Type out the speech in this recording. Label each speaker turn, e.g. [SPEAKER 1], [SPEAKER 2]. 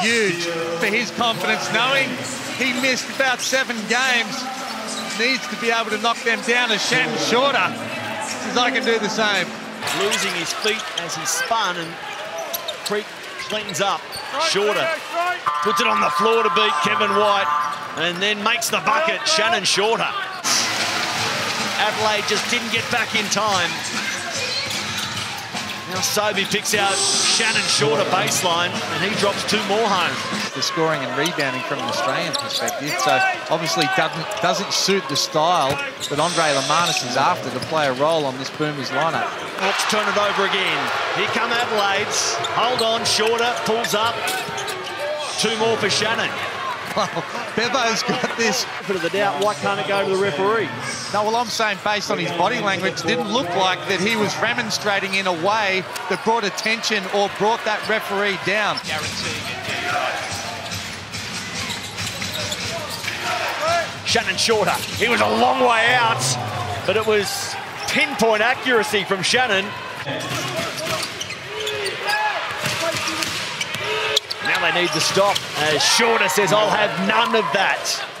[SPEAKER 1] huge for his confidence, knowing he missed about seven games. Needs to be able to knock them down as Shannon Shorter says, I can do the same.
[SPEAKER 2] Losing his feet as he spun and Creek cleans up. Shorter puts it on the floor to beat Kevin White and then makes the bucket. Shannon Shorter. Adelaide just didn't get back in time. Now Sobey picks out Shannon Shorter baseline and he drops two more home.
[SPEAKER 1] The scoring and rebounding from an Australian perspective, so obviously doesn't, doesn't suit the style that Andre Lemanis is after to play a role on this Boomers lineup.
[SPEAKER 2] Let's turn it over again. Here come Adelaide's. Hold on, Shorter pulls up. Two more for Shannon.
[SPEAKER 1] Well, Bevo's got this.
[SPEAKER 2] Bit of the doubt, why can't it go to the referee?
[SPEAKER 1] No, well, I'm saying based on his body language, didn't look like that he was remonstrating in a way that brought attention or brought that referee down.
[SPEAKER 2] Shannon Shorter. He was a long way out, but it was pinpoint accuracy from Shannon. They need to stop as Shorter says, I'll have none of that.